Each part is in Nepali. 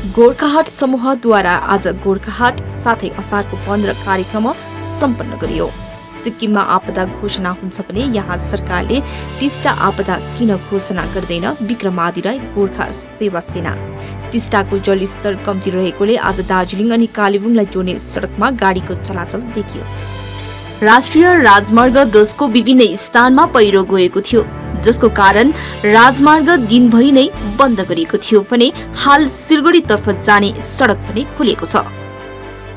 गोर्खाहाट समूहद्वारा आज गोर्खाहाट साथै असारको पन्ध्र कार्यक्रम सम्पन्न गरियो। सिक्किममा आपदा घोषणा हुन्छ भने यहाँ सरकारले टिस्टा आपदा किन घोषणा गर्दैन? विक्रमादि राई गोर्खा सेवा सेना। टिस्टाको जलस्तर कम्ती रहेकोले आज दार्जिलिङ अनि कालेबुङलाई जोड्ने सड़कमा गाड़ीको चलाचल देखियो। राष्ट्रिय राजमार्ग दसको विभिन्न स्थानमा पहिरो गएको थियो। जसको कारण राजमार्ग दिनभरि नै बन्द गरिएको थियो भने हाल सिलगढीतर्फ जाने सड़क पनि खुलिएको छ।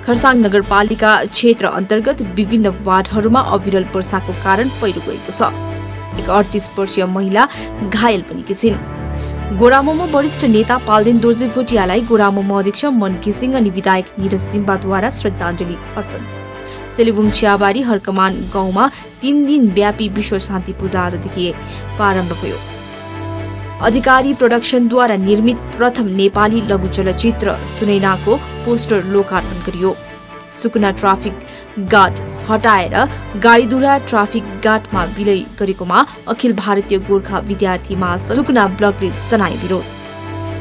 खरसाङ नगरपालिका क्षेत्र अन्तर्गत विभिन्न वार्डहरूमा अविरल वर्षाको कारण पहिरो गएको छ। एक अडतिस वर्षीय महिला घायल पनि छिन् गोरामोमा वरिष्ठ नेता पाल्देन दोर्जे भोटियालाई गोरामोमा अध्यक्ष मन घिसिङ अनि विधायक निरज जिम्बाद्वारा श्रद्धाञ्जली अर्पण। सेलिबुङ चियाबारी हर्कमान गाउँमा तीन दिन व्यापी विश्व शान्ति पूजा आजदेखि प्रारम्भ भयो। अधिकारी प्रोडक्सनद्वारा निर्मित प्रथम नेपाली लघु चलचित्र सुनैनाको पोस्टर लोकार्पण गरियो। सुकुना ट्राफिक गार्ड हटाएर गाडीधुरा ट्राफिक गार्डमा विलय गरेकोमा अखिल भारतीय गोर्खा विद्यार्थी सुकुना ब्लकले जनाए विरोध।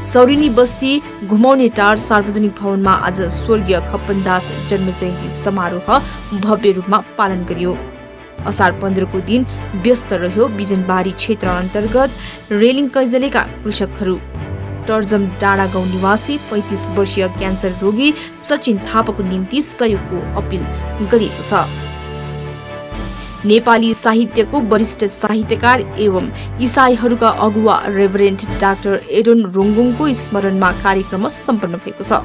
सौरिनी बस्ती घुमाउने टार सार्वजनिक भवनमा आज स्वर्गीय खप्पनदास जन्म जयन्ती समारोह भव्य रूपमा पालन गरियो। असार पन्ध्रको दिन व्यस्त रह्यो बिजनबारी क्षेत्र अन्तर्गत रेलिङ कैजलेका कृषकहरू। टर्जम डाँडा गाउँ निवासी पैतिस वर्षीय क्यान्सर रोगी सचिन थापाको निम्ति सहयोगको अपिल गरिएको छ। नेपाली साहित्यको वरिष्ठ साहित्यकार एवं इसाईहरूका अगुवा रेभरेन्ट डाक्टर एडोन रोङ्गुङको स्मरणमा कार्यक्रम सम्पन्न भएको छ।